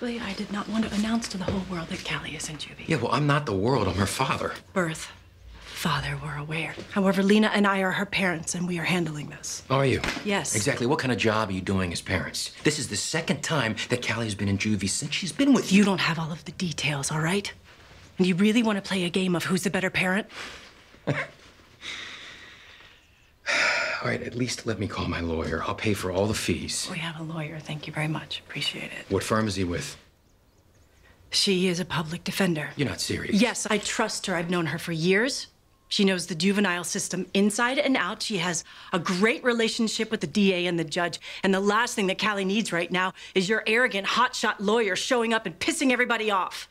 I did not want to announce to the whole world that Callie is in juvie. Yeah, well, I'm not the world. I'm her father. Birth. Father, we're aware. However, Lena and I are her parents, and we are handling this. Are you? Yes. Exactly. What kind of job are you doing as parents? This is the second time that Callie's been in juvie since she's been with you. You don't have all of the details, all right? And you really want to play a game of who's the better parent? All right, at least let me call my lawyer. I'll pay for all the fees. We have a lawyer. Thank you very much. Appreciate it. What firm is he with? She is a public defender. You're not serious. Yes, I trust her. I've known her for years. She knows the juvenile system inside and out. She has a great relationship with the DA and the judge. And the last thing that Callie needs right now is your arrogant hotshot lawyer showing up and pissing everybody off.